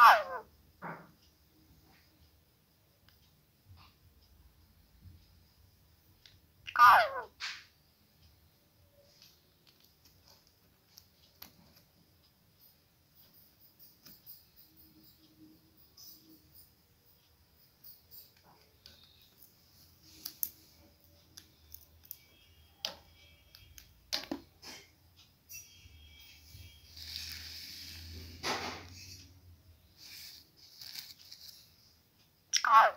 は。二